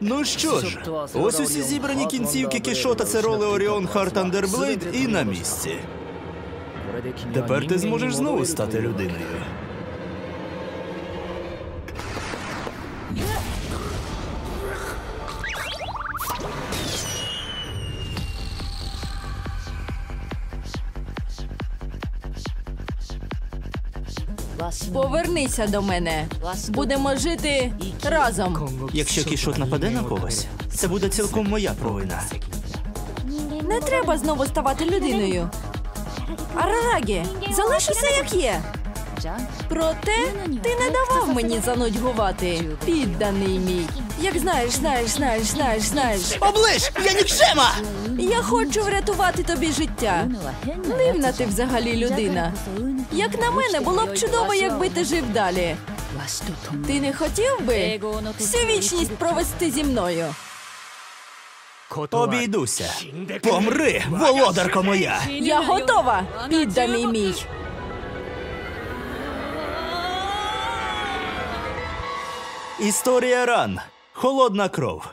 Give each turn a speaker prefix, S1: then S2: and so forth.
S1: Ну що ж, ось усі зібрані кінцівки Кішота це роли Оріон Харт Андерблейд і на місці. Тепер ти зможеш знову стати людиною.
S2: Повернися до мене. Будемо жити разом.
S1: Якщо Кішот нападе на когось, це буде цілком моя провина.
S2: Не треба знову ставати людиною. Арарагі, залишися як є. Проте ти не давав мені занудьгувати, підданий мій. Як знаєш, знаєш, знаєш, знаєш, знаєш.
S1: Оближ! Я нікчема!
S2: Я хочу врятувати тобі життя. Дивна ти взагалі людина. Як на мене, було б чудово, якби ти жив далі. Ти не хотів би всю вічність провести зі мною?
S1: Обійдуся. Помри, володарко моя!
S2: Я готова, підданий мій.
S1: Історія ран. Холодна кров.